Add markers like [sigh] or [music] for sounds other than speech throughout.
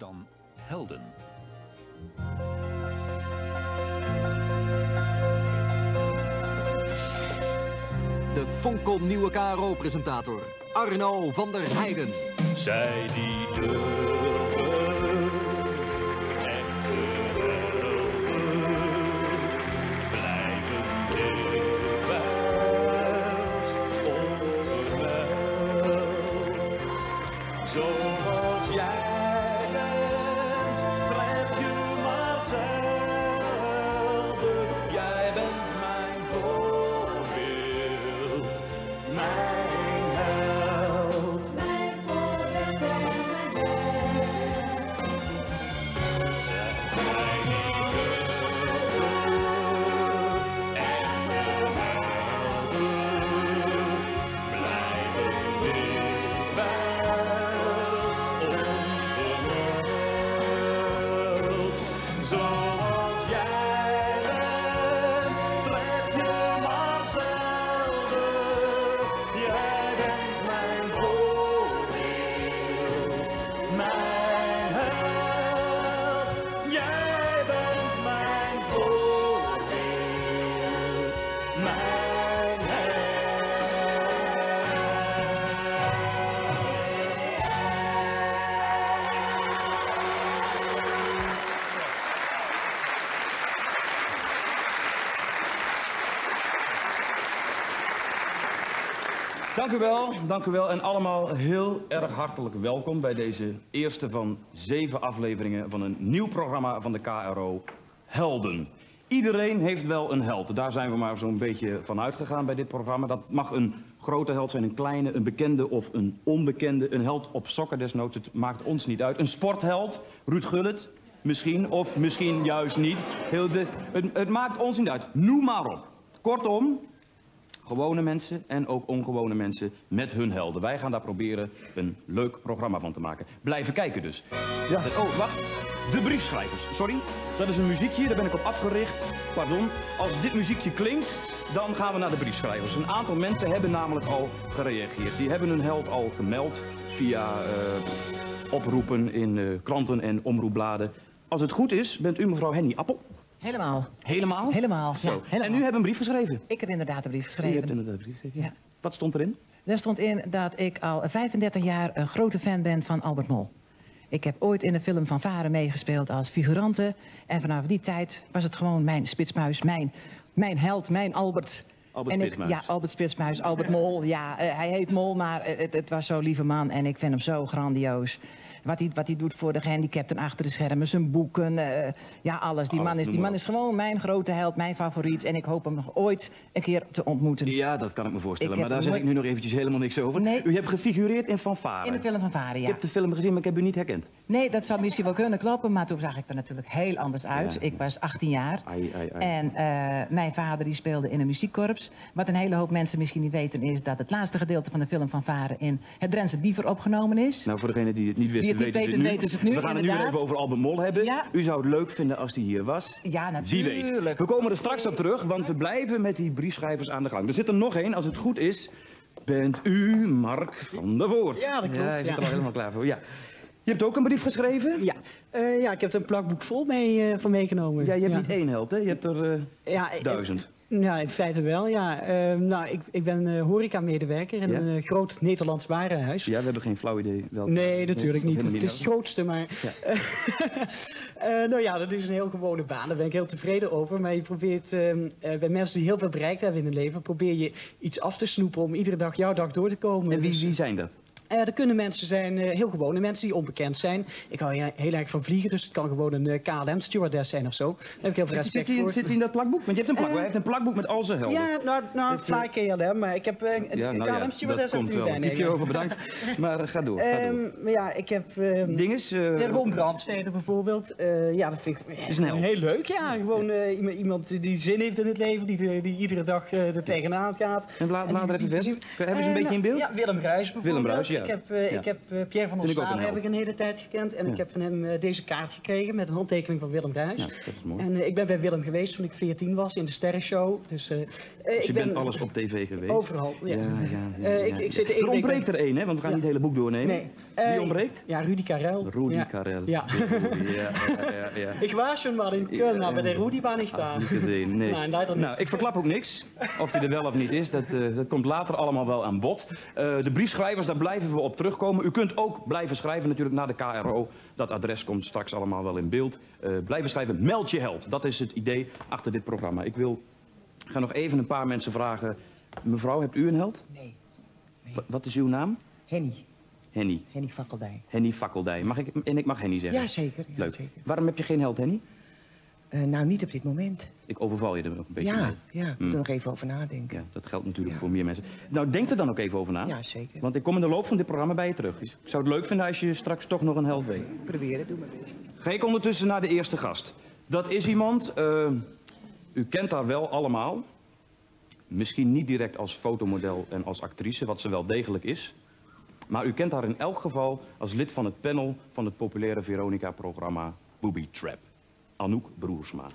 dan helden. De fonkelnieuwe KRO-presentator Arno van der Heijden. Zij die Dank u wel, dank u wel en allemaal heel erg hartelijk welkom bij deze eerste van zeven afleveringen van een nieuw programma van de KRO, Helden. Iedereen heeft wel een held, daar zijn we maar zo'n beetje van uitgegaan bij dit programma. Dat mag een grote held zijn, een kleine, een bekende of een onbekende. Een held op sokken desnoods, het maakt ons niet uit. Een sportheld, Ruud Gullit, misschien of misschien juist niet. Heel het, het maakt ons niet uit, noem maar op. Kortom, Gewone mensen en ook ongewone mensen met hun helden. Wij gaan daar proberen een leuk programma van te maken. Blijven kijken dus. Ja. Oh, wacht. De briefschrijvers. Sorry. Dat is een muziekje, daar ben ik op afgericht. Pardon. Als dit muziekje klinkt, dan gaan we naar de briefschrijvers. Een aantal mensen hebben namelijk al gereageerd. Die hebben hun held al gemeld via eh, oproepen in eh, kranten en omroepbladen. Als het goed is, bent u mevrouw Henny Appel. Helemaal. Helemaal? Helemaal, Zo. ja, helemaal. En u hebt een brief geschreven. Ik heb inderdaad een brief U geschreven. hebt inderdaad een brief geschreven. Ja. Wat stond erin? Daar stond in dat ik al 35 jaar een grote fan ben van Albert Mol. Ik heb ooit in de film van Varen meegespeeld als figurante. En vanaf die tijd was het gewoon mijn spitsmuis, mijn, mijn held, mijn Albert. Albert en ik, Spitsmuis. Ja, Albert Spitsmuis, Albert Mol. Ja, eh, hij heet Mol, maar het, het was zo'n lieve man en ik vind hem zo grandioos. Wat hij, wat hij doet voor de gehandicapten achter de schermen, zijn boeken, eh, ja alles. Die, Alles, man is, die man is gewoon mijn grote held, mijn favoriet. En ik hoop hem nog ooit een keer te ontmoeten. Ja, dat kan ik me voorstellen. Ik maar daar zeg ik nu nog eventjes helemaal niks over. Nee. U hebt gefigureerd in Fanfare. In de film van Varen, Ik ja. heb de film gezien, maar ik heb u niet herkend. Nee, dat zou misschien wel kunnen kloppen, maar toen zag ik er natuurlijk heel anders uit. Ja. Ik was 18 jaar. Ai, ai, ai. En eh, mijn vader die speelde in een muziekkorps. Wat een hele hoop mensen misschien niet weten is dat het laatste gedeelte van de film van Varen in het Drentse Diever opgenomen is. Nou, voor degenen die het niet wisten, Die het niet weten, weten, ze weten ze het nu, We gaan het nu even over Albert Mol hebben. Ja. U zou het leuk vinden als hij hier was. Ja, Wie weet. natuurlijk. We komen er straks op terug, want we blijven met die briefschrijvers aan de gang. Er zit er nog één, als het goed is. Bent u Mark van der Voort? Ja, dat klopt, Ja, hij zit ja. er al helemaal klaar voor. Ja. Je hebt ook een brief geschreven? Ja, Eh, ja, ik heb er een plakboek vol mee, eh, van meegenomen. Ja, je hebt niet één held, hè? Je hebt er eh, Ja, ik- duizend. Ja, in feite wel, ja. Eh, nou, ik, ik ben eh horeca-medewerker in Ja? een eh, groot Nederlands warenhuis. Ja, we hebben geen flauw idee welk. Nee, natuurlijk niet. Het, is- het is het grootste, maar... [laughs] Ja. Eh, nou ja, dat is een heel gewone baan. Daar ben ik heel tevreden over. Maar je probeert ehm, eh, bij mensen die heel veel bereikt hebben in hun leven... probeer je iets af te snoepen om iedere dag jouw dag door te komen. En wie, Dus, wie zijn dat? Eh, er kunnen mensen zijn, eh, heel gewone mensen die onbekend zijn. Ik hou heel, erg van vliegen, dus het kan gewoon een eh, KLM-stewardess zijn of zo. Daar heb ik heel veel respect zit, voor. zit hij in dat plakboek? Want je hebt een plakboek. Hij heeft een plakboek met al zijn helden. Ja, nou, nou fly KLM, maar ik heb een Ja, nou ja, KLM-stewardess dat komt wel. bij. Piepje over, bedankt. [laughs] Maar ga door. Ga door. Ehm, maar ja, ik heb... ehm, Dinges? Ron Brandstede bijvoorbeeld. Ja, dat vind ik Is heel leuk. Ja, gewoon iemand- die zin heeft in het leven, die, die iedere dag er tegenaan gaat. En blader die- even verder. Hebben ze een beetje in beeld? Ja, Willem Bruis bijvoorbeeld. Willem Bruis, ja, ik heb, eh, ik heb eh, Pierre van Ostade heb ik een hele tijd gekend. En ik heb van hem eh, deze kaart gekregen met een handtekening van Willem Ruijs. Ja, dat is mooi. En ik ben bij Willem geweest toen ik 14 was in de Sterrenshow. Dus, Dus ik je ben bent alles op tv geweest? Overal, ja. Ik- ik zit er ontbreekt er één, hè? Want we gaan niet het hele boek doornemen. Nee. Wie ontbreekt? Ja, Rudy Karel. Rudy. Karel. Ja. Rudy, ja, ja, ja, ja. [laughs] Ik was schon mal in Köln, aber der Rudy war nicht Had da. ik niet gezien, nee. Niet. Nou, ik verklap ook niks. Of hij er wel of niet is, dat, dat komt later allemaal wel aan bod. De briefschrijvers, daar blijven we op terugkomen. U kunt ook blijven schrijven natuurlijk naar de KRO. Dat adres komt straks allemaal wel in beeld. Eh, blijven schrijven, meld je held. Dat is het idee achter dit programma. Ik wil, ga nog even een paar mensen vragen. Mevrouw, hebt u een held? Nee, Wa- Wat is uw naam? Henny. Henny. Henny Fakkeldij. Henny Fakkeldij. Mag ik, en ik mag Henny zeggen? Ja, zeker. Ja, Leuk. zeker. Waarom heb je geen held, Henny? Eh, nou, niet op dit moment. Ik overval je er nog een beetje Ja, mee. ja, Hmm. moet er nog even over nadenken. Ja, dat geldt natuurlijk Ja. voor meer mensen. Nou, denk er dan ook even over na. Ja, zeker. Want ik kom in de loop van dit programma bij je terug. Dus ik zou het leuk vinden als je straks toch nog een held weet. Proberen, doe maar best. Ga ik ondertussen naar de eerste gast. Dat is iemand, eh, u kent haar wel allemaal. Misschien niet direct als fotomodel en als actrice, wat ze wel degelijk is. Maar u kent haar in elk geval als lid van het panel van het populaire Veronica-programma Booby Trap. Anouk Broersma.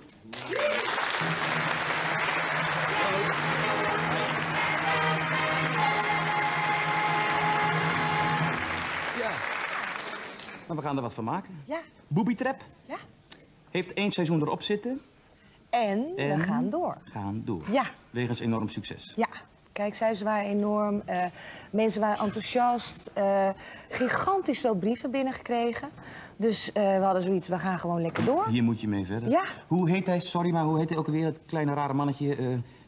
Ja. Maar we gaan er wat van maken. Ja, Booby Trap ja. heeft één seizoen erop zitten. En, En? we gaan door. Gaan door. Ja. Wegens enorm succes. Ja, kijkcijfers waren enorm. eh, mensen waren enthousiast. eh, gigantisch veel brieven binnengekregen. Dus eh, we hadden zoiets, we gaan gewoon lekker door. Hier moet je mee verder. Ja. Hoe heet hij, sorry, maar hoe heet hij ook alweer, het kleine rare mannetje?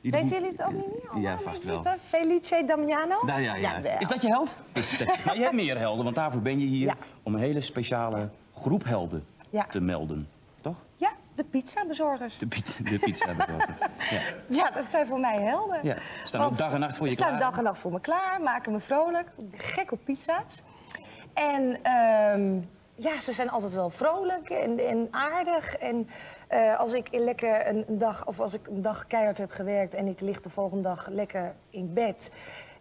die boek- jullie het ook niet meer? Ja, vast wel. Felice Damiano? Nou ja, ja. Jawel. Is dat je held? Dus, [laughs] maar je hebt meer helden, want daarvoor ben je hier Ja. om een hele speciale groep helden Ja. te melden. De pizzabezorgers. De, pizza, de pizza bezorger. [laughs] ja. Ja, dat zijn voor mij helden. Ja, staan Want ook dag en nacht voor je Ze staan klaar. dag en nacht voor me klaar, maken me vrolijk. Gek op pizza's. En ehm, ja, ze zijn altijd wel vrolijk en, en aardig. En eh, als ik lekker een, een dag, of als ik een dag keihard heb gewerkt en ik lig de volgende dag lekker in bed.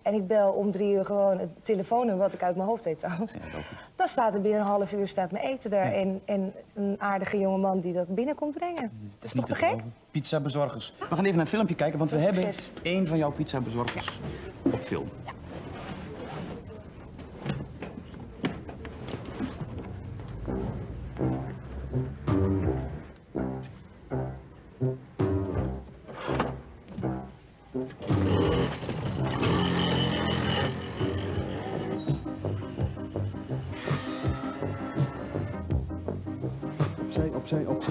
En ik bel om drie uur gewoon het telefoonnummer, wat ik uit mijn hoofd weet trouwens. Dan staat er binnen een half uur staat mijn eten daar. En, en een aardige jongeman die dat binnen komt brengen. Dat is toch te gek? Pizza bezorgers. We gaan even naar een filmpje kijken, want we hebben één van jouw pizza bezorgers op film.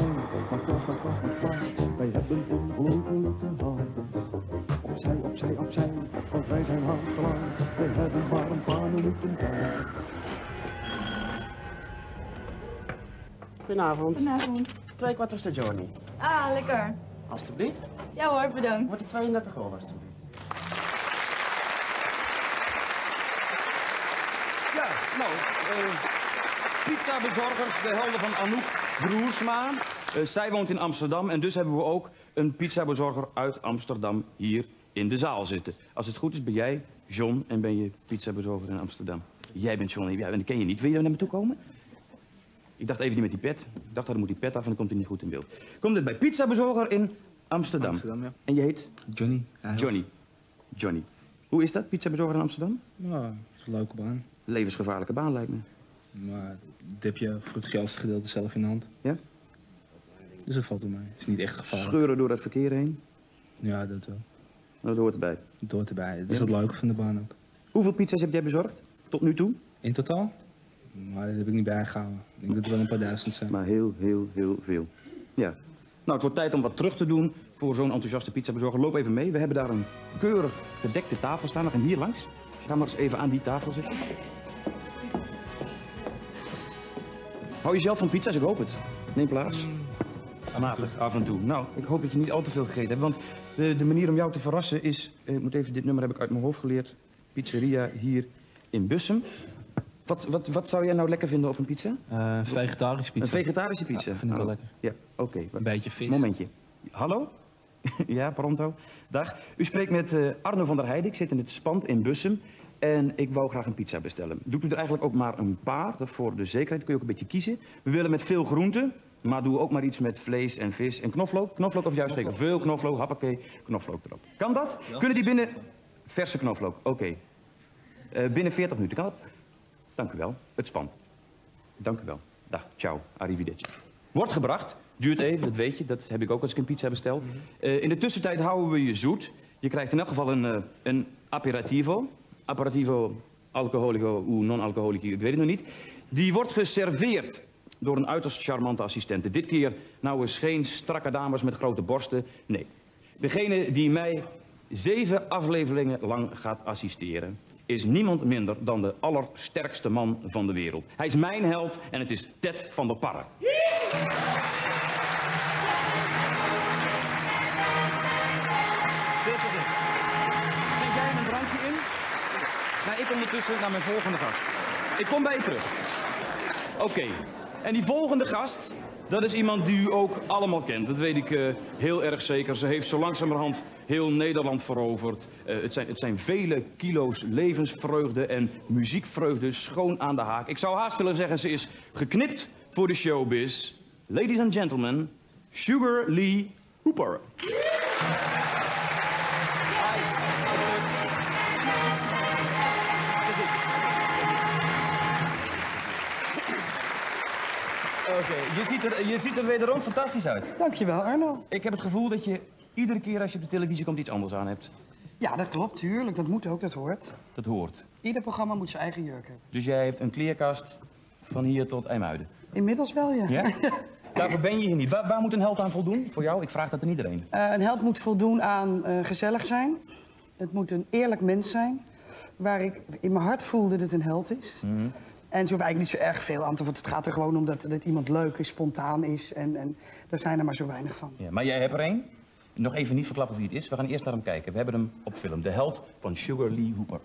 Maar plaats, maar plaats, maar plaats. Wij hebben ongelofelijke haast. Opzij, opzij, opzij, want wij zijn haast te laat. Wij hebben maar een paar minuten tijd. Goedenavond. Goedenavond. Twee kwart stagioni. Ah, lekker. Alsjeblieft. Ja hoor, bedankt. Wordt het 32 euro alsjeblieft. Ja, nou, eh pizzabezorgers, de helden van Anouk Broersma. Eh, zij woont in Amsterdam en dus hebben we ook een pizzabezorger uit Amsterdam hier in de zaal zitten. Als het goed is ben jij John en ben je pizzabezorger in Amsterdam. Jij bent John, ja, en die ken je niet. Wil je naar me toe komen? Ik dacht even niet met die pet. Ik dacht, dan moet die pet af en dan komt hij niet goed in beeld. Komt dit bij pizzabezorger in Amsterdam. Amsterdam, ja. En je heet? Johnny. Johnny. Johnny. Hoe is dat, pizzabezorger in Amsterdam? Ja, het is een leuke baan. Levensgevaarlijke baan lijkt me. Maar dit heb je voor het grootste gedeelte zelf in de hand. Ja? Dus dat valt op mij. Het is niet echt gevaarlijk. Scheuren door het verkeer heen. Ja, dat wel. Dat hoort erbij. Het hoort erbij. Het is Ja. het leuke van de baan ook. Hoeveel pizza's heb jij bezorgd? Tot nu toe? In totaal? Maar dat heb ik niet bijgehouden. Ik denk dat het wel een paar duizend zijn. Maar heel, heel, heel veel. Ja. Nou, het wordt tijd om wat terug te doen voor zo'n enthousiaste pizzabezorger. Loop even mee. We hebben daar een keurig gedekte tafel staan. Gaan hier langs. Ga maar eens even aan die tafel zitten. Hou je zelf van pizza's? Ik hoop het. Neem plaats. Matig, af en toe. Nou, ik hoop dat je niet al te veel gegeten hebt. Want de, de manier om jou te verrassen is... eh, Ik moet even, dit nummer heb ik uit mijn hoofd geleerd. Pizzeria hier in Bussum. Wat, wat, wat zou jij nou lekker vinden op een pizza? Uh, vegetarische Een vegetarische pizza? Ja, vind ik wel Oh, lekker. Ja, oké. Een beetje vis. Momentje. Hallo? [laughs] ja, pronto. Dag. U spreekt met eh, Arno van der Heijden. Ik zit in het Spand in Bussum. En ik wou graag een pizza bestellen. Doet u er eigenlijk ook maar een paar, voor de zekerheid kun je ook een beetje kiezen. We willen met veel groenten, maar doe ook maar iets met vlees en vis en knoflook. Knoflook of juist tegen veel knoflook, happakee, knoflook erop. Kan dat? Kunnen die binnen... Verse knoflook, oké. Eh, binnen 40 minuten, kan dat? Dank u wel, het spant. Dank u wel. Dag, ciao, arrivederci. Wordt gebracht, duurt even, dat weet je, dat heb ik ook als ik een pizza bestel. Eh, in de tussentijd houden we je zoet. Je krijgt in elk geval een, eh, een aperitivo. Aperitivo alcoholico ou non-alcoholico, ik weet het nog niet. Die wordt geserveerd door een uiterst charmante assistente. Dit keer nou eens geen strakke dames met grote borsten. Nee. Degene die mij zeven afleveringen lang gaat assisteren... is niemand minder dan de allersterkste man van de wereld. Hij is mijn held en het is Ted van der Parre. Ik ondertussen naar mijn volgende gast. Ik kom bij je terug. Oké. En die volgende gast, dat is iemand die u ook allemaal kent. Dat weet ik eh, heel erg zeker. Ze heeft zo langzamerhand heel Nederland veroverd. Eh, het, zijn, het zijn vele kilo's levensvreugde en muziekvreugde schoon aan de haak. Ik zou haast willen zeggen, ze is geknipt voor de showbiz. Ladies and gentlemen, Sugar Lee Hooper. Oké, je, ziet er, je ziet er wederom fantastisch uit. Dankjewel, Arno. Ik heb het gevoel dat je iedere keer als je op de televisie komt iets anders aan hebt. Ja, dat klopt, tuurlijk. Dat moet ook, dat hoort. Dat hoort. Ieder programma moet zijn eigen jurk hebben. Dus jij hebt een kleerkast van hier tot IJmuiden. Inmiddels wel, ja. Ja? [laughs] Daarvoor ben je hier niet. Waar, waar moet een held aan voldoen voor jou? Ik vraag dat aan iedereen. Eh, een held moet voldoen aan eh, gezellig zijn. Het moet een eerlijk mens zijn. Waar ik in mijn hart voel dat het een held is. Mhm. En zo eigenlijk niet zo erg veel aan te want Het gaat er gewoon om dat, dat iemand leuk is, spontaan is. En, en daar zijn er maar zo weinig van. Ja, maar jij hebt er één. Nog even niet verklappen wie het is. We gaan eerst naar hem kijken. We hebben hem op film. De held van Sugar Lee Hooper.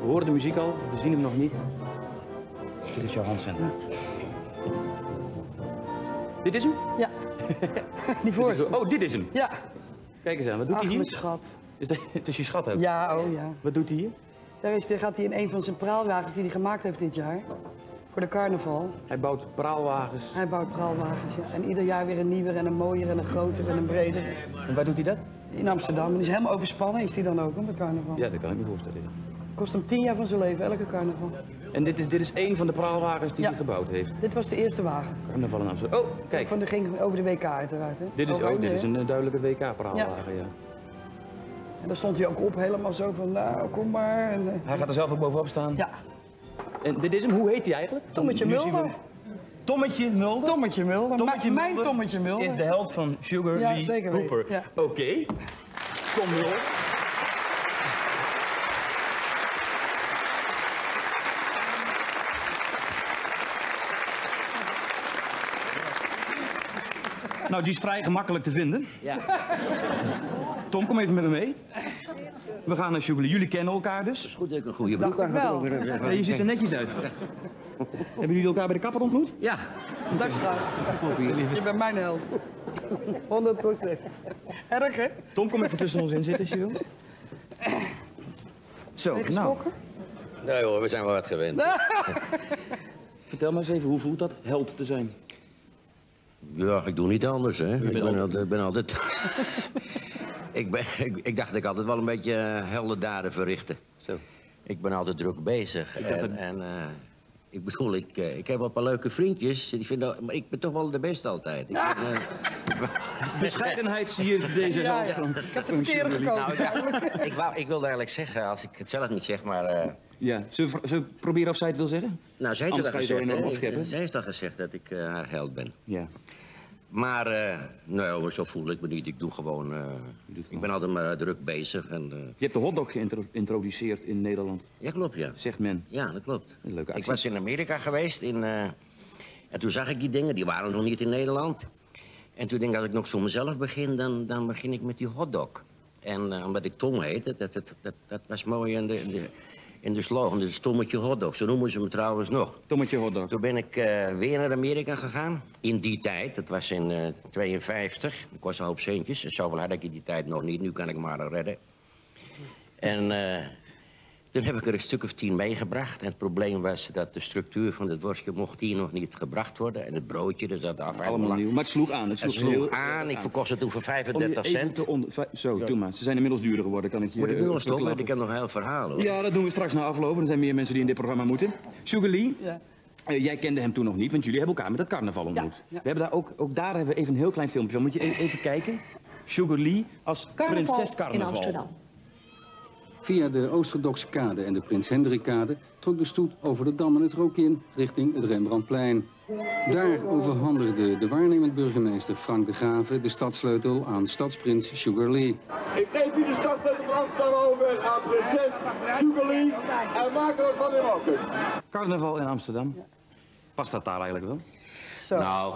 We horen de muziek al. We zien hem nog niet. Dit is jouw handcenter. Dit is hem? Ja. [laughs] Die voorste. Oh, dit is hem. Ja. Kijk eens aan. Wat doet Ach, hij hier? mijn schat. Is dat, het is je schat ook? Ja, oh ja. Wat doet hij hier? Daar, is, daar gaat hij in een van zijn praalwagens die hij gemaakt heeft dit jaar. Voor de carnaval. Hij bouwt praalwagens. Hij bouwt praalwagens, ja. En ieder jaar weer een nieuwer en een mooier en een groter en een breder. En waar doet hij dat? In Amsterdam. En die is helemaal overspannen, is hij dan ook, op de carnaval. Ja, dat kan ik me voorstellen. Kost hem tien jaar van zijn leven, elke carnaval. En dit is, dit is één van de praalwagens die Ja. hij gebouwd heeft. Dit was de eerste wagen. Carnaval in Amsterdam. Oh, kijk. Van de ging over de WK uiteraard, hè. Dit is, oh, Oranje, dit is een eh, duidelijke WK-praalwagen, ja. En daar stond hij ook op, helemaal zo van, nou, kom maar. En, eh, Hij gaat er zelf ook bovenop staan. Ja. En dit is hem, hoe heet hij eigenlijk? Tommetje we Mulder. Tommetje Mulder? Tommetje Mulder. Tommetje Mijn Mulder Tommetje Mulder. is de held van Sugar Ja, Lee Hooper. ja. Oké. Kom Mulder. Nou, die is vrij gemakkelijk te vinden. Ja. Tom, kom even met me mee. We gaan naar Lee. Jullie kennen elkaar dus? Goed dat ik een goede broek aan wel. Ja, je ziet er netjes uit. Hebben jullie elkaar bij de kapper ontmoet? Ja. Dag schat. Je bent mijn held. 100 procent. Erg, hè? Tom, kom even tussen ons in zitten als je wil. Zo, nou? Nee hoor, we zijn wel wat gewend. [laughs] vertel maar eens even, hoe voelt dat held te zijn? Ja, ik doe niet anders, hè. Ik ben altijd- altijd... Ben altijd... ik, ben, ik, ik dacht dat ik altijd wel een beetje eh, helde daden verrichtte. Zo. Ik ben altijd druk bezig. En, eh, ik bedoel, ik, eh, ik heb wel een paar leuke vriendjes. Die vinden, maar ik ben toch wel de beste altijd. Ik ben, eh, [laughs] Bescheidenheid zie je deze [laughs] Ja. Ik heb de verkeerde gekozen. nou, [laughs] ik, wou, ik wilde eigenlijk zeggen, als ik het zelf niet zeg, maar... Ja, zullen we, zullen we proberen of zij het wil zeggen? nou, zij heeft, al gezegd, zij heeft al gezegd dat ik haar held ben. Ja. Maar, eh nou, zo voel ik me niet. Ik doe gewoon... eh, ik ben altijd maar druk bezig. En, eh, Je hebt de hotdog geïntroduceerd in Nederland, ja, klopt, ja. zegt men. Ja, dat klopt. Een leuke Ik actie. was in Amerika geweest in, eh, en toen zag ik die dingen, die waren nog niet in Nederland. En toen denk ik, als ik nog voor mezelf begin, dan, dan begin ik met die hotdog. En eh, omdat ik Tom heette, dat, dat, dat, dat was mooi. En de, de, in de slogan, de stommetje hotdog. Zo noemen ze hem trouwens nog. Tommetje hotdog. Toen ben ik eh, weer naar Amerika gegaan. In die tijd, dat was in eh 52. Dat kostte een hoop centjes. Zoveel had ik in die tijd nog niet. Nu kan ik maar redden. En eh, toen heb ik er een stuk of tien meegebracht. En het probleem was dat de structuur van het worstje mocht hier nog niet gebracht worden. En het broodje, dus dat af. Allemaal nieuw. Maar het sloeg aan. Het Het sloeg, heel- aan. Ik verkocht het toen voor Om je 35 even cent. Zo, doe maar. Ze zijn inmiddels duurder geworden, kan ik je Moet ik nu al stoppen? Ik heb nog een heel verhaal hoor. Ja, dat doen we straks na aflopen. Er zijn meer mensen die in dit programma moeten. Sugar Lee, Ja. eh, jij kende hem toen nog niet, want jullie hebben elkaar met het carnaval ontmoet. Ja, ja. We hebben daar ook, ook daar hebben we even een heel klein filmpje van. Moet je e- even kijken? Sugar Lee als prinses carnaval. Via de Oosterdokse kade en de Prins Hendrikkade trok de stoet over de Dam en het Rokin richting het Rembrandtplein. Daar overhandigde de waarnemend burgemeester Frank de Gave de stadssleutel aan stadsprins Sugar Lee. Ik geef u de stad met het Amsterdam over aan prinses Jubilee en maak er van in. Carnaval in Amsterdam. Past dat daar eigenlijk wel? Nou,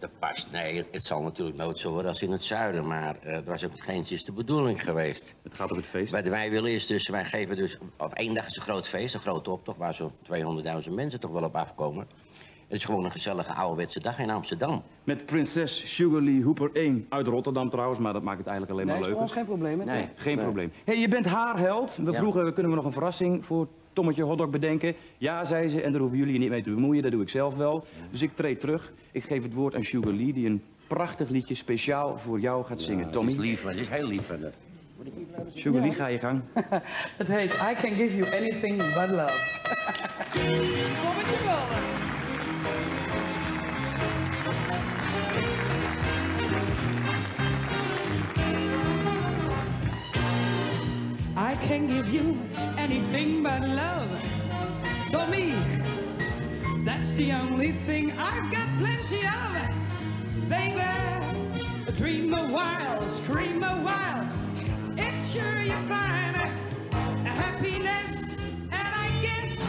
er past. Nee, het, het zal natuurlijk nooit zo worden als in het zuiden. Maar eh, het was ook geen de bedoeling geweest. Het gaat op het feest. Wat wij willen is dus, wij geven dus, op één dag is een groot feest, een grote optocht, waar zo'n 200.000 mensen toch wel op afkomen. Het is gewoon een gezellige ouderwetse dag in Amsterdam. Met prinses Sugar Lee Hooper 1 uit Rotterdam trouwens, maar dat maakt het eigenlijk alleen Nee, maar is voor ons geen probleem, hè? Nee, geen Nee. probleem. hey, je bent haar held. We Ja. vroegen, kunnen we nog een verrassing voor Tommetje Hotdog bedenken? Ja, zei ze, en daar hoeven jullie je niet mee te bemoeien, dat doe ik zelf wel. Dus ik treed terug. Ik geef het woord aan Sugar Lee, die een prachtig liedje speciaal voor jou gaat zingen. Het Tommy, is lief, het is heel lief van haar. Sugar Lee, ga je gang. [laughs] Het heet I Can Give You Anything But Love. [laughs] Tommetje Mulder. Can give you anything but love. For me, that's the only thing I've got plenty of. Baby, dream a while, scream a while. It's sure you find a happiness, and I guess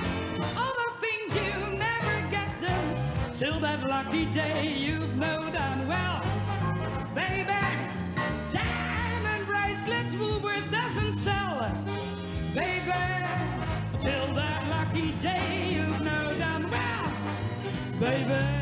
all the things you never get done till that lucky day you've no done well. Baby, Woolworth doesn't sell. Baby, till that lucky day you've no done well. Baby,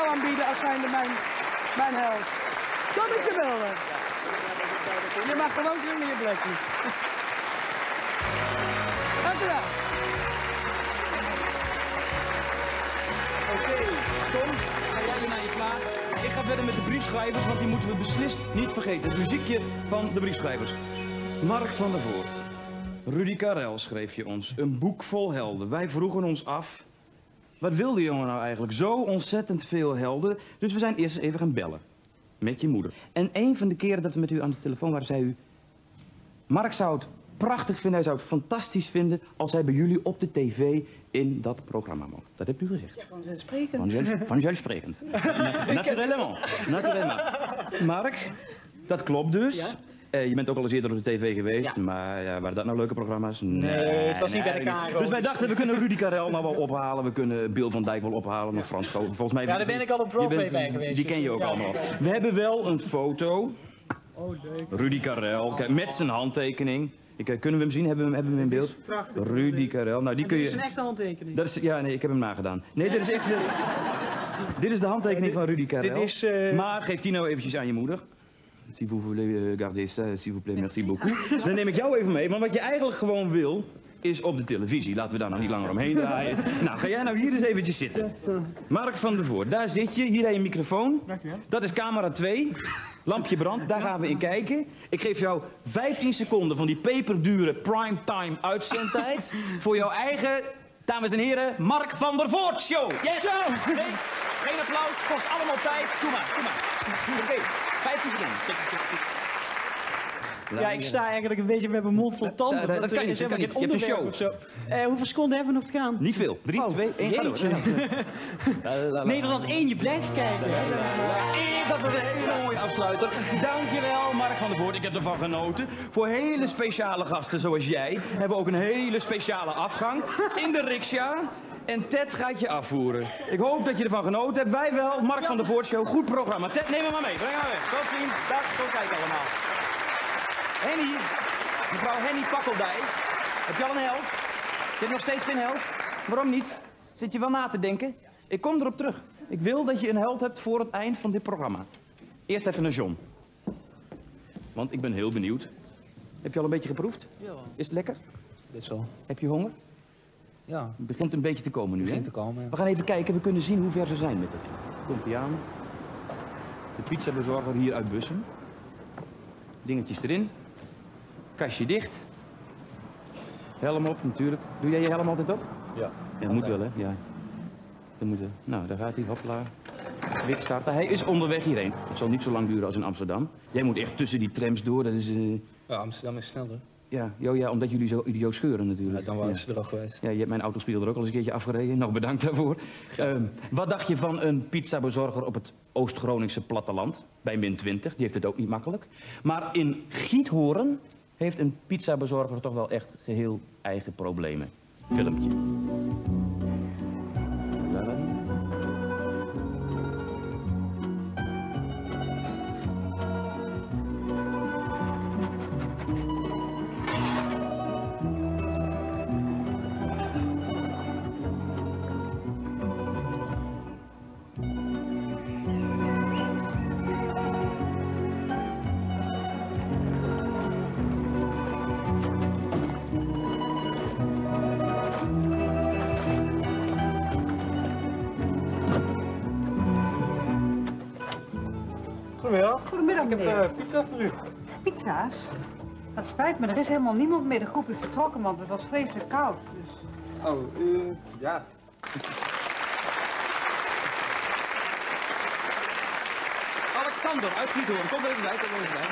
jou aanbieden als zijnde mijn, mijn held? Tommetje Mulder. Je mag gewoon terug naar je plekje. [laughs] Dankjewel. Oké, Tom, ga jij weer naar je plaats. Ik ga verder met de briefschrijvers, want die moeten we beslist niet vergeten. Het muziekje van de briefschrijvers. Mark van der Voort. Rudy Karel schreef je ons. Een boek vol helden. Wij vroegen ons af... Wat wil die jongen nou eigenlijk? Zo ontzettend veel helden. Dus we zijn eerst eens even gaan bellen. Met je moeder. En een van de keren dat we met u aan de telefoon waren, zei u... Mark zou het prachtig vinden, hij zou het fantastisch vinden... als hij bij jullie op de tv in dat programma mocht. Dat hebt u gezegd. Vanzelfsprekend. Vanzelf- Vanzelfsprekend. Na- [laughs] Naturellement. Naturellement. [laughs] Mark, dat klopt dus. Ja. Eh, je bent ook al eens eerder op de tv geweest, maar ja, waren dat nou leuke programma's? Nee, het was niet bij de KRO, Dus wij dachten, we kunnen Rudy Karel nou wel ophalen, we kunnen Bill van Dijk wel ophalen, of Frans. Volgens mij... Ja, daar ben ik al op Broadway bent- bij geweest, Die dus ken je ook ja. allemaal. We hebben wel een foto, Oh, leuk. Rudy Karel, kijk, met zijn handtekening. Ik, eh, kunnen we hem zien? Hebben we hem, hebben we hem in beeld? prachtig. Rudy Karel, nou die kun Dit je... is een echte handtekening. Dat is, ja, nee, ik heb hem nagedaan. Nee, dit is echt de, [laughs] dit is de handtekening van Rudy Karel. dit is, eh, Maar geef die nou eventjes aan je moeder. Si vous voulez euh, garder ça, s'il vous plaît, merci beaucoup. Dan neem ik jou even mee, want wat je eigenlijk gewoon wil, is op de televisie. Laten we daar nou niet langer omheen draaien. [laughs] nou, ga jij nou hier eens eventjes zitten. Mark van der Voort, daar zit je. Hier heb je een microfoon. Dat is camera 2. Lampje brandt, daar gaan we in kijken. Ik geef jou 15 seconden van die peperdure primetime uitzendtijd. [laughs] voor jouw eigen, dames en heren, Mark van der Voort show. Yes! Nee, geen applaus, kost allemaal tijd. Doe maar, doe maar. Oké, 15 seconden. Ja, ik sta eigenlijk een beetje met mijn mond vol tanden. dat- dat want kan niet, dat kan helemaal niet. Je hebt een of zo. Eh, hoeveel seconden hebben we nog te gaan? Niet veel. 3, 2, 1, ga door. jeetje. [laughs] Nederland 1, je blijft kijken. Dat was een hele mooie afsluiter. Dankjewel, Mark van der Voort. Ik heb ervan genoten. Voor hele speciale gasten zoals jij hebben we ook een hele speciale afgang in de riksja. En Ted gaat je afvoeren. Ik hoop dat je ervan genoten hebt. Wij wel. Mark van der Voort Show. Goed programma. Ted, neem hem maar mee. Breng hem maar weg. Tot ziens. Dag. Tot kijken allemaal. Henny. Mevrouw Henny Pakkeldij. Heb je al een held? Je hebt nog steeds geen held? Waarom niet? Zit je wel na te denken? Ik kom erop terug. Ik wil dat je een held hebt voor het eind van dit programma. Eerst even een John. Want ik ben heel benieuwd. Heb je al een beetje geproefd? Ja. Is het lekker? Best wel. Heb je honger? Ja. Het begint een beetje te komen nu, Begint hè? te komen, ja. We gaan even kijken, we kunnen zien hoe ver ze zijn met het. Komt hij aan. De pizzabezorger hier uit Bussen. Dingetjes erin. Kastje dicht. Helm op natuurlijk. Doe jij je helm altijd op? Ja. Ja, moet wel, hè? Ja. Dat moet wel. Nou, daar gaat hij. Hoppla. Kwik starten. Hij is onderweg hierheen. Het zal niet zo lang duren als in Amsterdam. Jij moet echt tussen die trams door. Dat is... eh, Ja, Amsterdam is sneller. Ja, jo, ja, omdat jullie zo idioot scheuren natuurlijk. Ja, dan was het er al geweest. Ja, je hebt mijn autospiegel er ook al eens een keertje afgereden. Nou, bedankt daarvoor. Ehm, wat dacht je van een pizzabezorger op het Oost-Groningse platteland? Bij min 20, die heeft het ook niet makkelijk. Maar in Giethoorn heeft een pizzabezorger toch wel echt geheel eigen problemen. Filmpje. Goedemiddag. Goedemiddag, Ik heb eh, pizza voor u. Pizza's? Dat spijt me, er is helemaal niemand meer. De groep is vertrokken, want het was vreselijk koud. Dus... Oh, ja. Alexander uit Giethoorn, kom er even bij, kom even bij.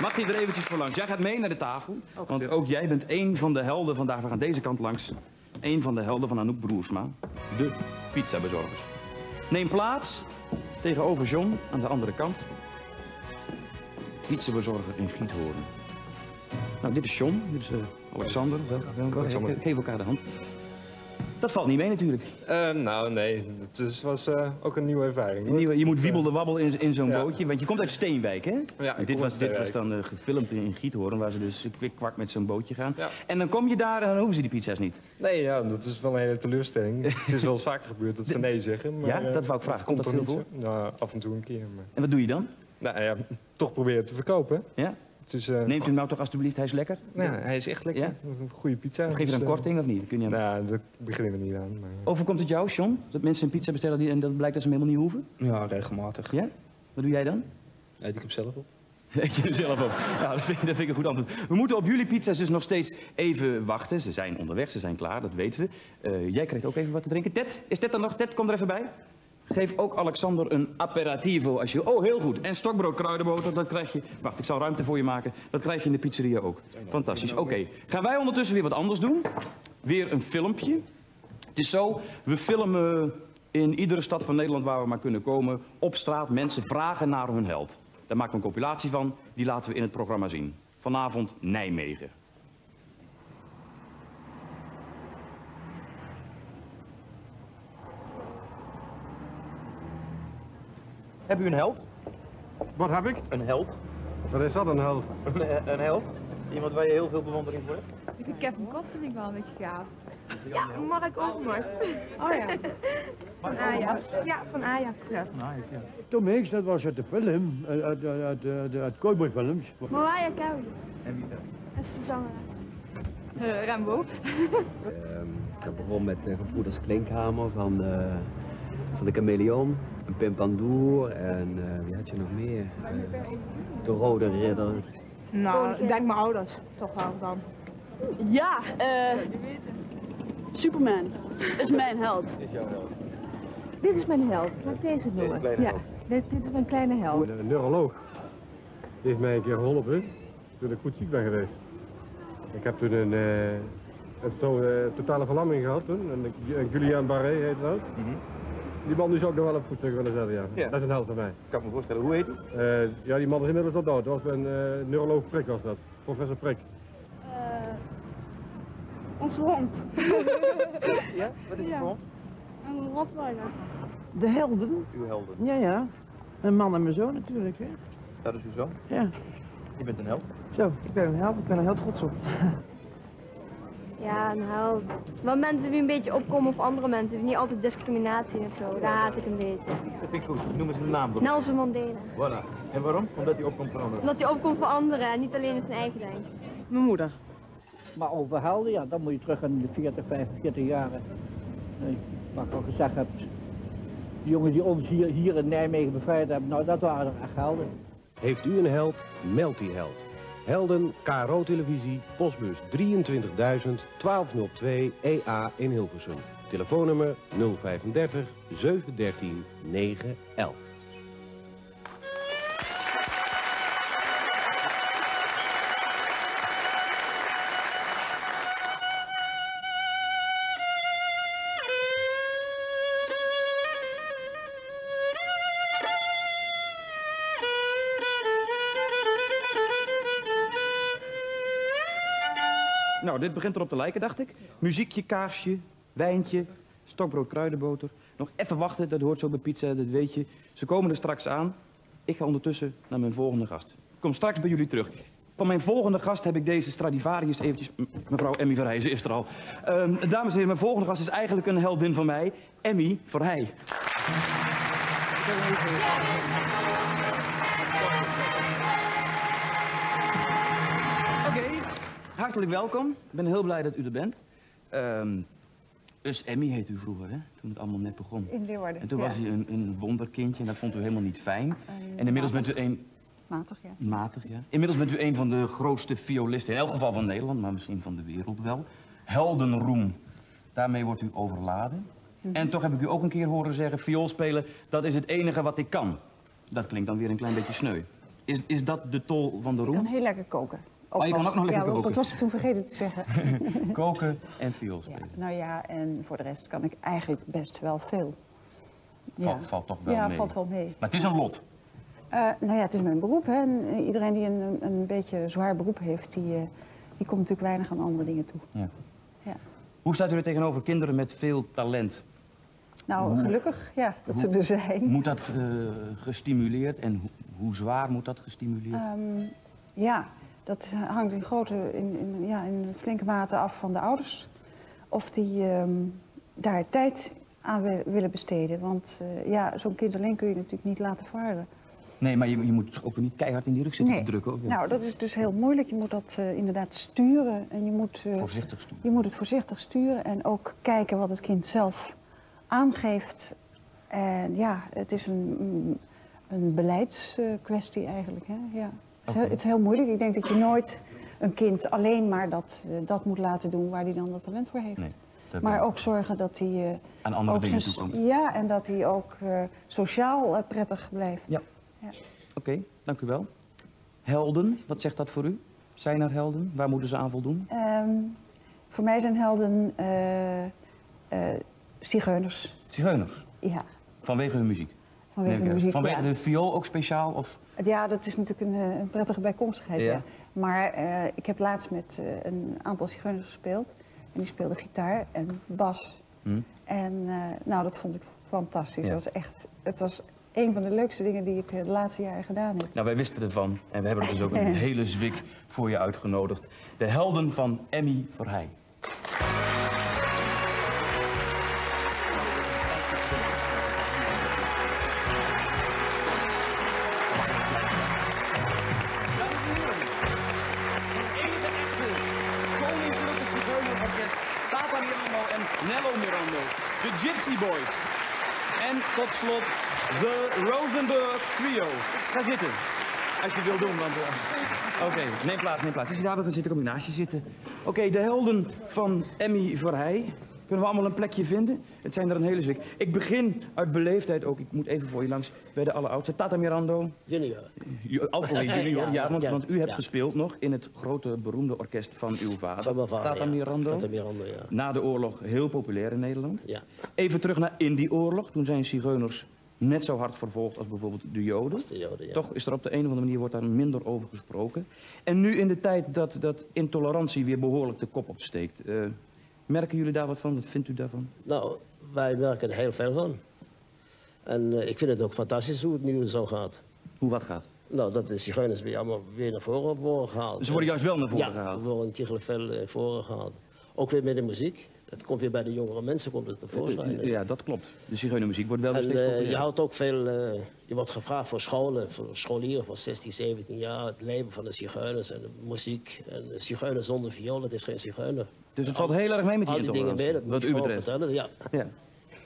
Mag je er eventjes voor langs? Jij gaat mee naar de tafel, want ook jij bent één van de helden vandaag. We gaan deze kant langs. Eén van de helden van Anouk Broersma, de pizzabezorgers. Neem plaats tegenover John aan de andere kant. Pizzabezorger in Giethoorn. Nou, dit is John, dit is eh, Alexander. Welkom. Alexander. Ge- Geef elkaar de hand. Dat valt niet mee natuurlijk. Eh, nou, nee. Het was eh, ook een nieuwe ervaring. Nieuwe, je moet wiebel de wabbel in, in zo'n Ja. bootje, want je komt uit Steenwijk, hè? Ja, dit was, dit was dan eh, gefilmd in Giethoorn, waar ze dus kwik kwak met zo'n bootje gaan. En dan kom je daar en dan hoeven ze die pizza's niet. Nee, ja, dat is wel een hele teleurstelling. [laughs] het is wel eens vaker gebeurd dat ze nee zeggen. Maar, Ja, dat wou ik vragen. Komt dat veel niet zo- Nou, af en toe een keer. Maar... En wat doe je dan? Nou ja, toch proberen te verkopen. Ja? Dus, eh, Neemt u hem nou toch alstublieft, hij is lekker? Ja, hij is echt lekker. Ja? Een goede pizza. Of geef je dus, dan eh, korting of niet? Dat kun je Nou, daar beginnen we niet aan. Maar... Overkomt het jou, John? Dat mensen een pizza bestellen die, en dat blijkt dat ze hem helemaal niet hoeven? Ja, regelmatig. Ja? Wat doe jij dan? Eet ik hem zelf op. [laughs] Eet je er zelf op? Ja, dat vind, ik, dat vind ik een goed antwoord. We moeten op jullie pizza's dus nog steeds even wachten. Ze zijn onderweg, ze zijn klaar, dat weten we. Eh, jij krijgt ook even wat te drinken. Ted, is Ted er nog? Ted, kom er even bij. Geef ook Alexander een aperitivo als je... Oh, heel goed. En stokbrood kruidenboter, dat krijg je... Wacht, ik zal ruimte voor je maken. Dat krijg je in de pizzeria ook. Fantastisch. Oké. Gaan wij ondertussen weer wat anders doen? Weer een filmpje. Het is zo, we filmen in iedere stad van Nederland waar we maar kunnen komen... op straat mensen vragen naar hun held. Daar maken we een compilatie van, die laten we in het programma zien. Vanavond Nijmegen. Heb u een held? Wat heb ik? Een held. Wat is dat, een held? [laughs] Een, een held? Iemand waar je heel veel bewondering voor hebt? Ik heb een kotsen vind ik wel een beetje gaaf. Ja, Mark Overmars. Oh ja. Van Ajax. Ja, van Ajax. Ja. Tom Hanks, dat was uit de film, uit, uit, uit, uit, uit cowboyfilms. Mariah Carey. En wie Dat is de zangeres. Eh, Rambo. Ehm, dat begon met de gebroeders Klinkhamer van, eh, van de Chameleon, en Pim Pandoer en eh, wie had je nog meer? Eh, de Rode Ridder. Nou, ik denk mijn ouders. Toch wel dan. Ja, eh Superman is mijn held. Is jouw held? Dit is mijn held. Laat ik deze noemen. kleine Ja, held. dit, dit is mijn kleine held. Een neuroloog. Die heeft mij een keer geholpen toen ik goed ziek ben geweest. Ik heb toen een, eh, een to- totale verlamming gehad toen. Een, een Julian Barré heet dat. Die man die zou ik nog wel op voet terug willen zetten, ja. Ja. Dat is een held van mij. Kan ik me voorstellen. Hoe heet hij? Eh, ja, die man is inmiddels al dood. Dat was een eh, neuroloog Prik was dat. Professor Prik. Ons hond. Ja? Wat is het Ja. hond? Een Rottweiler. De helden? Uw helden. Ja, ja. Mijn man en mijn zoon natuurlijk, hè. Dat is uw zoon? Ja. Je bent een held. Zo, ik ben een held. Ik ben er heel trots op. [laughs] Ja, een held. Maar mensen die een beetje opkomen voor andere mensen, niet altijd discriminatie of zo. Daar haat ik een beetje. Dat vind ik goed. Noem eens een naam. dan. Nelson Mandela. Voilà. En waarom? Omdat hij opkomt voor anderen. Omdat hij opkomt voor anderen en niet alleen in zijn eigen denkt. Mijn moeder. Maar over helden, ja, dan moet je terug in de 40, 45 jaren. Eh, Wat ik al gezegd heb. De jongens die ons hier, hier in Nijmegen bevrijd hebben, nou dat waren er echt helden. Heeft u een held? Meld die held. Helden, KRO Televisie, postbus 23.000 1202 EA in Hilversum. Telefoonnummer 035 713 911. Nou, dit begint erop te lijken, dacht ik. Muziekje, kaarsje, wijntje, stokbrood, kruidenboter. Nog even wachten, dat hoort zo bij pizza, dat weet je. Ze komen er straks aan. Ik ga ondertussen naar mijn volgende gast. Kom straks bij jullie terug. Van mijn volgende gast heb ik deze Stradivarius eventjes... Mevrouw Emmy Verheijzen is er al. Ehm, dames en heren, mijn volgende gast is eigenlijk een heldin van mij. Emmy Verheij. Oké, hartelijk welkom. Ik ben heel blij dat u er bent. Us Emmy heet u vroeger, hè? Toen het allemaal net begon. In Leeuwarden, En toen ja. was u een, een wonderkindje en dat vond u helemaal niet fijn. en inmiddels bent u een... Matig, ja. Matig, ja. Inmiddels bent u een van de grootste violisten, in elk geval van Nederland, maar misschien van de wereld wel. Heldenroem, daarmee wordt u overladen. Mhm. En toch heb ik u ook een keer horen zeggen, viool spelen, dat is het enige wat ik kan. Dat klinkt dan weer een klein beetje sneu. Is, is dat de tol van de Ik kan roem? heel lekker koken. Je kan ook nog lekker ja, koken. dat was ik toen vergeten te zeggen. [laughs] Koken en viool spelen. nou ja, en voor de rest kan ik eigenlijk best wel veel. Valt, valt toch wel ja, mee. valt wel mee. Maar het is een lot. Eh, nou ja, het is mijn beroep. Hè. En iedereen die een, een- beetje zwaar beroep heeft, die, eh, die komt natuurlijk weinig aan andere dingen toe. Ja. Ja. Hoe staat u er tegenover kinderen met veel talent? Nou, Hoe- gelukkig ja, dat ze er zijn. Moet dat eh, gestimuleerd en ho- hoe zwaar moet dat gestimuleerd? Ehm, ja, dat hangt in grote, in, in, ja, in flinke mate af van de ouders. Of die ehm, daar tijd aan wi- willen besteden. Want eh, ja, zo'n kind alleen kun je natuurlijk niet laten varen. Nee, maar je, je moet ook niet keihard in die rug zitten Nee. te drukken. Of? Nou, dat is dus heel moeilijk. Je moet dat eh, inderdaad sturen. En je moet, eh, Voorzichtig sturen. Je moet het voorzichtig sturen en ook kijken wat het kind zelf aangeeft. En ja, het is een, een beleidskwestie eigenlijk. Hè? Ja. Het, is heel, Oké. het is heel moeilijk. Ik denk dat je nooit een kind alleen maar dat, eh, dat moet laten doen waar hij dan dat talent voor heeft. Nee, maar ook zorgen dat hij eh, Aan andere dingen toekomt. Ja, en dat hij ook eh, sociaal prettig blijft. Ja. Ja. Oké, dank u wel. Helden, wat zegt dat voor u? Zijn er helden? Waar moeten ze aan voldoen? Ehm, voor mij zijn helden zigeuners. Zigeuners, Ja, vanwege hun muziek. Vanwege de muziek, Vanwege ja. de viool ook speciaal? Of? ja dat is natuurlijk een, eh, een prettige bijkomstigheid. Ja. Ja. Maar eh, ik heb laatst met eh, een aantal zigeuners gespeeld. En die speelden gitaar en bas. Hm? En nou, dat vond ik fantastisch. Ja. Dat was echt, het was een van de leukste dingen die ik de laatste jaren gedaan heb. Nou, wij wisten ervan en we hebben er dus ook een [laughs] hele zwik voor je uitgenodigd. De helden van Emmy Verheij. Gypsy Boys. En tot slot de Rosenberg Trio. Ga zitten. Als je wil doen, want... eh, Oké, neem plaats, neem plaats. Als je daar wil gaan zitten, kom ik naast je zitten. Oké, de helden van Emmy Verheij. Kunnen we allemaal een plekje vinden? Het zijn er een hele zwik. Ik begin uit beleefdheid ook. Ik moet even voor je langs bij de alleroudste. Tata Mirando. Junior. Ju- Alcohol [laughs] junior, ja, Ja, want, ja, want u hebt ja. gespeeld nog in het grote beroemde orkest van uw vader. Van mijn vader, Tata ja. Mirando. Tata Mirando, ja. Na de oorlog heel populair in Nederland. Ja. Even terug naar in die oorlog. Toen zijn zigeuners net zo hard vervolgd als bijvoorbeeld de Joden. de Joden, ja. Toch is er op de een of andere manier wordt daar minder over gesproken. En nu in de tijd dat, dat intolerantie weer behoorlijk de kop opsteekt. eh, merken jullie daar wat van? Wat vindt u daarvan? Nou, wij merken er heel veel van. En eh, ik vind het ook fantastisch hoe het nu zo gaat. Hoe wat gaat? Nou, dat de zigeuners weer allemaal weer naar voren worden gehaald. Ze worden juist wel naar voren ja, gehaald. ze worden ontiegelijk veel naar voren gehaald. Ook weer met de muziek. Het komt weer bij de jongere mensen komt het tevoorschijn. Ja, dat klopt. De zigeunermuziek wordt wel weer En steeds eh, je houdt ook veel, eh, je wordt gevraagd voor scholen, voor scholieren van 16, 17 jaar, het leven van de zigeuners en de muziek. En de zigeuner zonder viool, het is geen zigeuner. Dus het valt heel erg mee met die Al die dingen mee, dat moet wat je u betreft. vertellen, ja. Ja.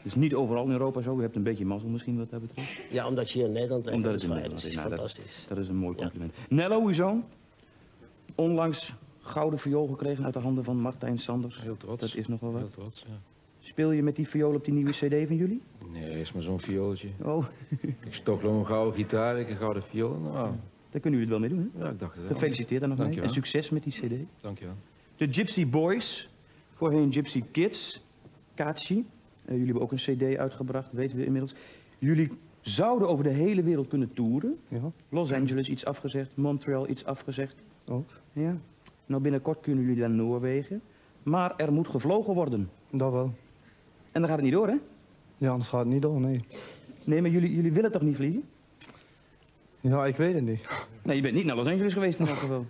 Dus niet overal in Europa zo. U hebt een beetje mazzel misschien wat dat betreft. Ja, omdat je hier in Nederland leeft, Omdat dat het is in Nederland dat is. Nou, dat- fantastisch. Dat is een mooi compliment. Nello, uw zoon. Onlangs gouden viool gekregen uit de handen van Martijn Sanders. Heel trots. Dat is nog wel wat. Heel trots, ja. Speel je met die viool op die nieuwe cd van jullie? Nee, is maar zo'n viooltje. Oh. [laughs] ik toch gewoon een gouden gitaar, ik een gouden viool. Nou, Daar kunnen jullie het wel mee doen, hè? ja, ik dacht het wel. Gefeliciteerd dan nog mee. En succes met die cd. Dankjewel. De Gypsy Boys, voorheen Gypsy Kids, Kaatsi. Eh, jullie hebben ook een cd uitgebracht, weten we inmiddels. Jullie zouden over de hele wereld kunnen toeren. Los Angeles iets afgezegd, Montreal iets afgezegd. Ook. Ja. Nou, binnenkort kunnen jullie naar Noorwegen. Maar er moet gevlogen worden. Dat wel. En dan gaat het niet door, hè? Ja, anders gaat het niet door, nee. Nee, maar jullie, jullie willen toch niet vliegen? Ja, ik weet het niet. Nee, je bent niet naar Los Angeles geweest in elk geval.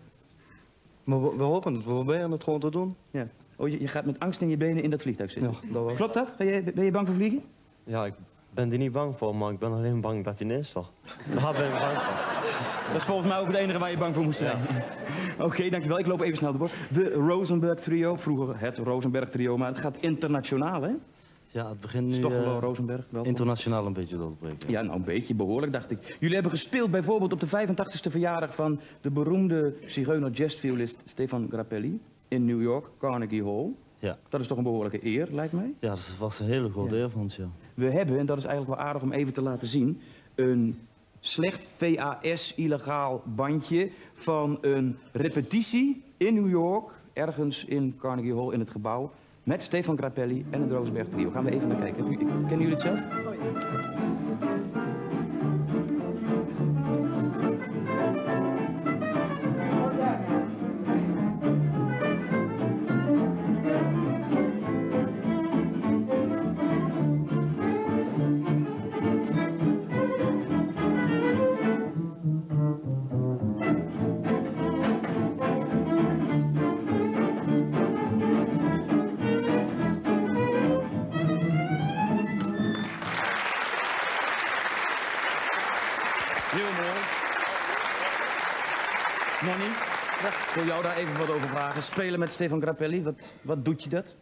Maar we, we hopen het, we proberen het gewoon te doen. Ja. Oh, je, je gaat met angst in je benen in dat vliegtuig zitten. Ja, dat wel. Klopt dat? Ben je, ben je bang voor vliegen? Ja, ik ben er niet bang voor, maar ik ben alleen bang dat hij neerstort. Daar ben ik bang voor. Dat is volgens mij ook het enige waar je bang voor moest zijn. [laughs] Oké, dankjewel. Ik loop even snel door. De Rosenberg Trio, vroeger het Rosenberg Trio, maar het gaat internationaal, hè? Ja, het begint nu Stoffelo, eh, Rosenberg, welkom. internationaal een beetje door te breken. Ja, nou een beetje behoorlijk, dacht ik. Jullie hebben gespeeld bijvoorbeeld op de 85ste verjaardag van de beroemde zigeuner jazzviolist Stefan Grappelli in New York, Carnegie Hall. Ja. Dat is toch een behoorlijke eer, lijkt mij? Ja, dat was een hele grote eer van ons, ja. We hebben, en dat is eigenlijk wel aardig om even te laten zien, een slecht VAS-illegaal bandje van een repetitie in New York, ergens in Carnegie Hall in het gebouw, met Stefan Grappelli en het Rosenberg Trio. Gaan we even naar kijken. Kennen jullie het zelf? Spelen met Stefan Grappelli, wat, wat doet je dat?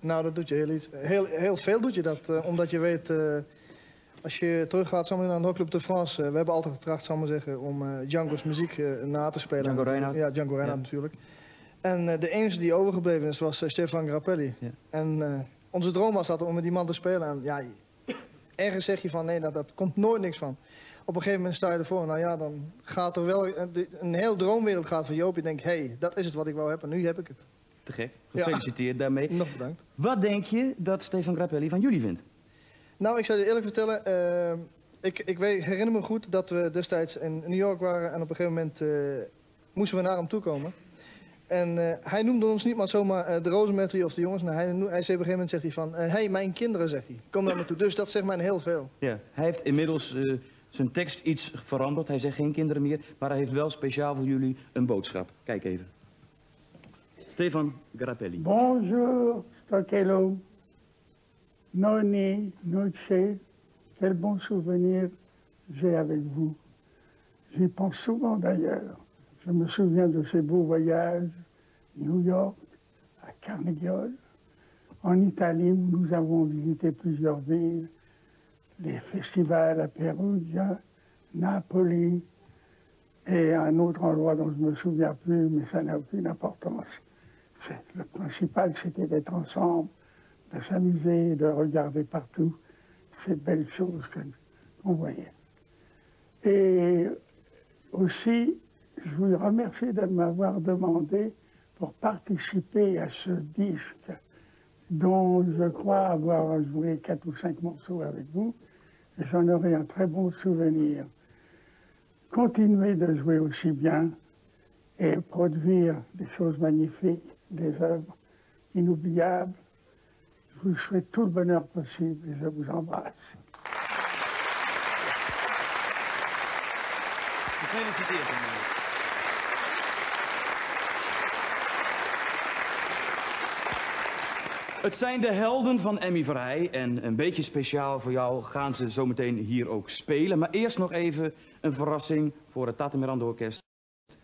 Nou, dat doet je heel, iets, heel, heel veel doet je dat. eh, omdat je weet, eh, als je teruggaat samen naar de Club de France, eh, we hebben altijd getracht, zal maar zeggen, om Django's muziek na te spelen. Django Reinhardt? Ja, Django Reinhardt Ja. natuurlijk. En de enige die overgebleven is, was Stefan Grappelli. En eh, onze droom was dat om met die man te spelen. En ja, ergens zeg je van, nee, dat, dat komt nooit niks van. Op een gegeven moment sta je ervoor, nou ja, dan gaat er wel een heel droomwereld gaat van Joop. Je denkt, hé, hey, dat is het wat ik wou hebben, nu heb ik het. Te gek. Ja. Gefeliciteerd daarmee. Nog bedankt. Wat denk je dat Stefan Grappelli van jullie vindt? Nou, ik zou je eerlijk vertellen. eh, ik, ik weet, herinner me goed dat we destijds in New York waren en op een gegeven moment eh, moesten we naar hem toe komen. En eh, hij noemde ons niet maar zomaar de Rosenberg of de jongens. Nou, hij, hij zei op een gegeven moment zegt hij van, hé, hey, mijn kinderen, zegt hij. Kom naar me toe. Dus dat zegt mij heel veel. Ja, hij heeft inmiddels zijn tekst iets veranderd. Hij zegt geen kinderen meer, maar hij heeft wel speciaal voor jullie een boodschap. Kijk even. Stefan Grappelli. Bonjour, Stockholm. Noni, Noche, quel bon souvenir j'ai avec vous. J'y pense souvent d'ailleurs. Je me souviens de ces beaux voyages, New York, à Carnegie Hall. En Italie, où nous avons visité plusieurs villes, les festivals à Perugia, Napoli, et un autre endroit dont je ne me souviens plus, mais ça n'a aucune importance. Le principal, c'était d'être ensemble, de s'amuser, de regarder partout ces belles choses qu'on voyait. Et aussi, je vous remercie de m'avoir demandé pour participer à ce disque dont je crois avoir joué quatre ou cinq morceaux avec vous. J'en aurai un très bon souvenir. Continuez de jouer aussi bien et produire des choses magnifiques, des œuvres inoubliables. Je vous souhaite tout le bonheur possible et je vous embrasse. Het zijn de helden van Emmy Verheij en een beetje speciaal voor jou gaan ze zometeen hier ook spelen. Maar eerst nog even een verrassing voor het Tata Miranda Orkest,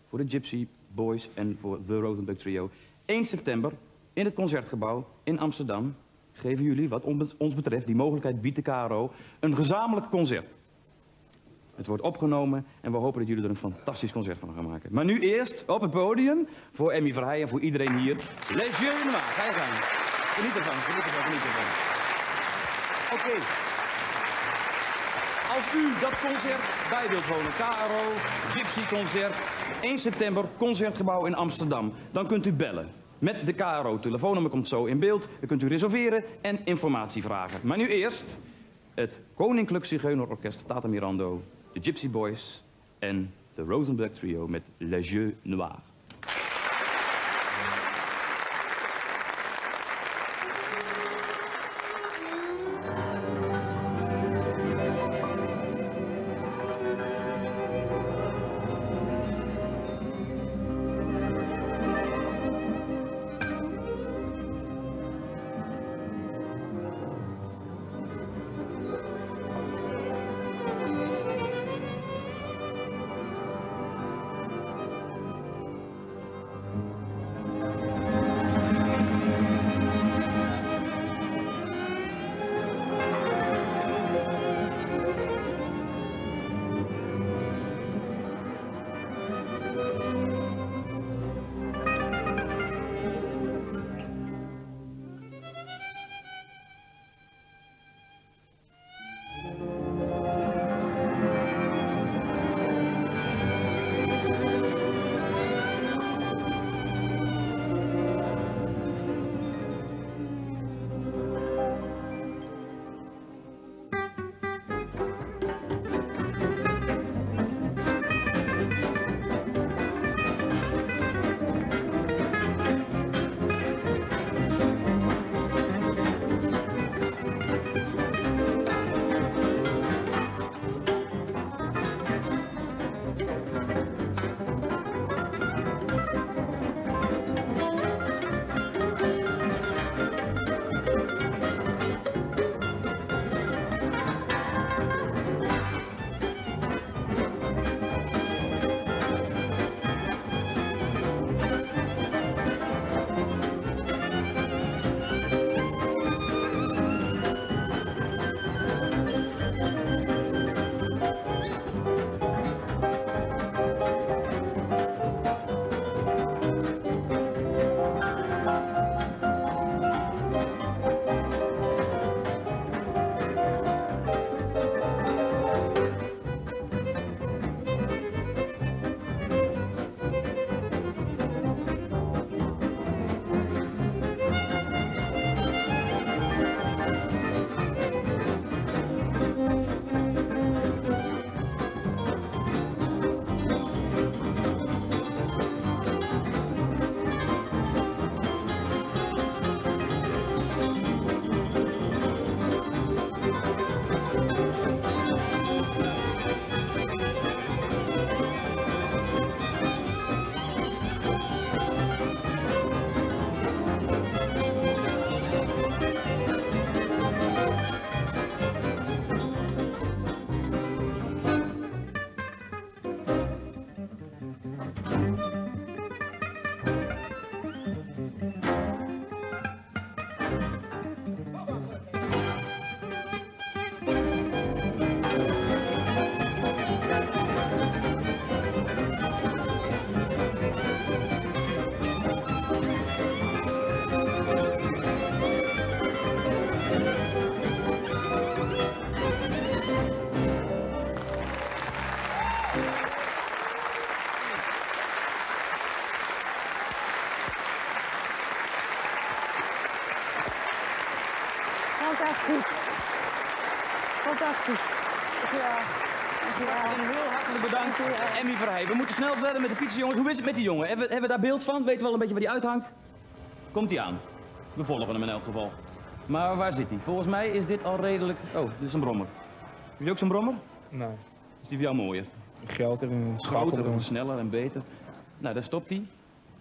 voor de Gypsy Boys en voor de Rosenberg Trio. 1 september in het Concertgebouw in Amsterdam geven jullie, wat ons- betreft, die mogelijkheid biedt de KRO, een gezamenlijk concert. Het wordt opgenomen en we hopen dat jullie er een fantastisch concert van gaan maken. Maar nu eerst op het podium voor Emmy Verheij en voor iedereen hier. Les Jeux Noirs. Ga je gang. Geniet ervan, geniet ervan, geniet ervan. Oké. Als u dat concert bij wilt wonen, KRO, Gypsy Concert, 1 september, Concertgebouw in Amsterdam, dan kunt u bellen. Met de KRO. Telefoonnummer komt zo in beeld. Dan kunt u reserveren en informatie vragen. Maar nu eerst het Koninklijk Zigeunerorkest Tata Mirando, de Gypsy Boys en de Rosenberg Trio met Les Jeux Noirs. Snel verder met de pizza, jongens. Hoe is het met die jongen? Hebben, we- hebben we daar beeld van? Weten we wel een beetje waar die uithangt? Komt hij aan? We volgen hem in elk geval. Maar waar zit hij? Volgens mij is dit al redelijk... Oh, dit is een brommer. Heb je ook zo'n brommer? Nee. Is die voor jou mooier? Geld erin, Groter schakel en en sneller en beter. Nou, daar stopt hij.